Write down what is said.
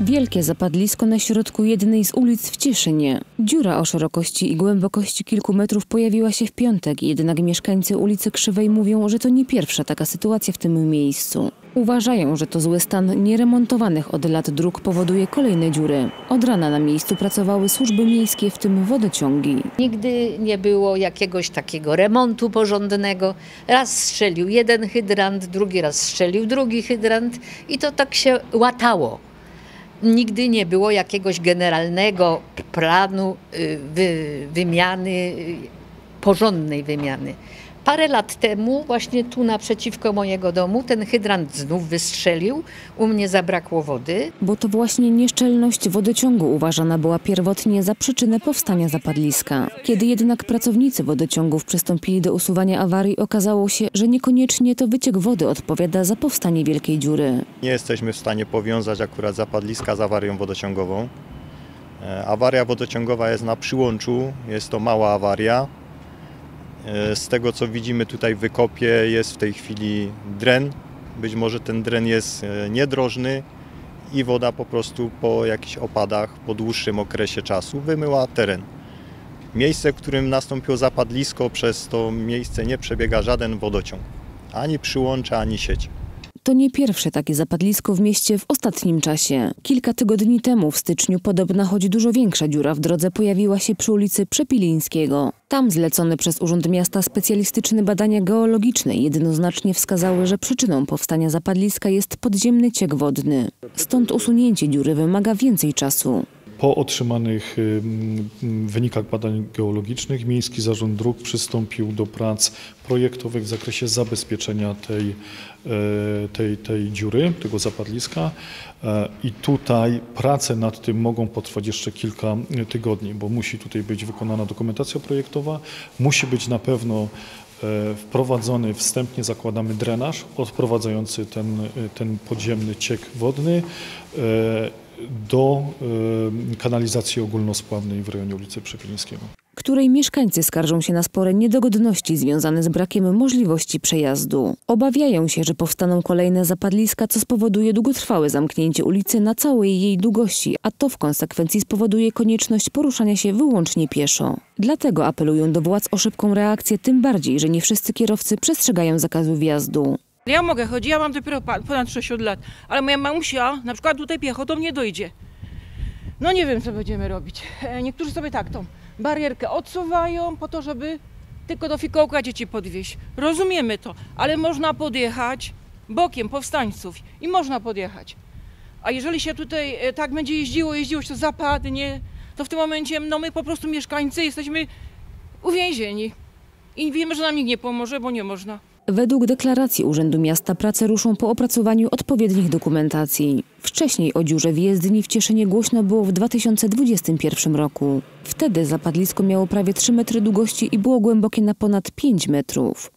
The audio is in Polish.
Wielkie zapadlisko na środku jednej z ulic w Cieszynie. Dziura o szerokości i głębokości kilku metrów pojawiła się w piątek, jednak mieszkańcy ulicy Krzywej mówią, że to nie pierwsza taka sytuacja w tym miejscu. Uważają, że to zły stan nieremontowanych od lat dróg powoduje kolejne dziury. Od rana na miejscu pracowały służby miejskie, w tym wodociągi. Nigdy nie było jakiegoś takiego remontu porządnego. Raz strzelił jeden hydrant, drugi raz strzelił drugi hydrant i to tak się łatało. Nigdy nie było jakiegoś generalnego planu y, wy, wymiany, porządnej wymiany. Parę lat temu, właśnie tu naprzeciwko mojego domu, ten hydrant znów wystrzelił. U mnie zabrakło wody. Bo to właśnie nieszczelność wodociągu uważana była pierwotnie za przyczynę powstania zapadliska. Kiedy jednak pracownicy wodociągów przystąpili do usuwania awarii, okazało się, że niekoniecznie to wyciek wody odpowiada za powstanie wielkiej dziury. Nie jesteśmy w stanie powiązać akurat zapadliska z awarią wodociągową. E, Awaria wodociągowa jest na przyłączu, jest to mała awaria. E, Z tego co widzimy tutaj w wykopie jest w tej chwili dren. Być może ten dren jest e, niedrożny i woda po prostu po jakichś opadach, po dłuższym okresie czasu wymyła teren. Miejsce, w którym nastąpiło zapadlisko, przez to miejsce nie przebiega żaden wodociąg. Ani przyłącze, ani sieć. To nie pierwsze takie zapadlisko w mieście w ostatnim czasie. Kilka tygodni temu, w styczniu, podobna, choć dużo większa dziura w drodze pojawiła się przy ulicy Przepilińskiego. Tam zlecone przez Urząd Miasta specjalistyczne badania geologiczne jednoznacznie wskazały, że przyczyną powstania zapadliska jest podziemny ciek wodny. Stąd usunięcie dziury wymaga więcej czasu. Po otrzymanych ym, wynikach badań geologicznych Miejski Zarząd Dróg przystąpił do prac projektowych w zakresie zabezpieczenia tej, e, tej, tej dziury, tego zapadliska. E, I tutaj prace nad tym mogą potrwać jeszcze kilka e, tygodni, bo musi tutaj być wykonana dokumentacja projektowa, musi być na pewno e, wprowadzony wstępnie zakładamy drenaż odprowadzający ten, e, ten podziemny ciek wodny do e, kanalizacji ogólnospławnej w rejonie ulicy Przepilińskiego. której mieszkańcy skarżą się na spore niedogodności związane z brakiem możliwości przejazdu. Obawiają się, że powstaną kolejne zapadliska, co spowoduje długotrwałe zamknięcie ulicy na całej jej długości, a to w konsekwencji spowoduje konieczność poruszania się wyłącznie pieszo. Dlatego apelują do władz o szybką reakcję, tym bardziej, że nie wszyscy kierowcy przestrzegają zakazu wjazdu. Ja mogę chodzić, ja mam dopiero ponad 60 lat, ale moja mamusia na przykład tutaj piechotą nie dojdzie. No nie wiem, co będziemy robić. E, Niektórzy sobie tak tą barierkę odsuwają po to, żeby tylko do fikołka dzieci podwieźć. Rozumiemy to, ale można podjechać bokiem powstańców i można podjechać. A jeżeli się tutaj e, tak będzie jeździło, jeździło się to zapadnie, to w tym momencie no my po prostu mieszkańcy jesteśmy uwięzieni. I wiemy, że nam nikt nie pomoże, bo nie można. Według deklaracji Urzędu Miasta prace ruszą po opracowaniu odpowiednich dokumentacji. Wcześniej o dziurze w jezdni w Cieszynie głośno było w 2021 roku. Wtedy zapadlisko miało prawie 3 metry długości i było głębokie na ponad 5 metrów.